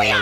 不要